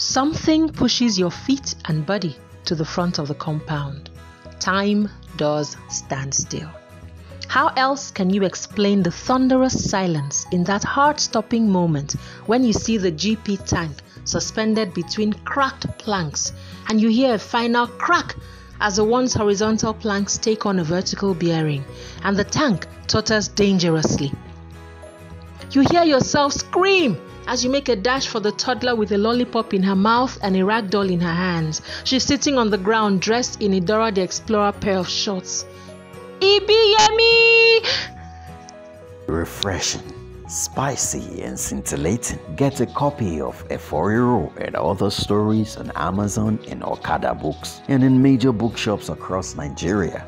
Something pushes your feet and body to the front of the compound. Time does stand still. How else can you explain the thunderous silence in that heart stopping moment when you see the GP tank suspended between cracked planks and you hear a final crack as the once horizontal planks take on a vertical bearing and the tank totters dangerously? You hear yourself scream as you make a dash for the toddler with a lollipop in her mouth and a rag doll in her hands. She's sitting on the ground dressed in a Dora the Explorer pair of shorts. Ibiyemi! Refreshing, spicy, and scintillating. Get a copy of Efo Riro and other stories on Amazon and Okada Books and in major bookshops across Nigeria.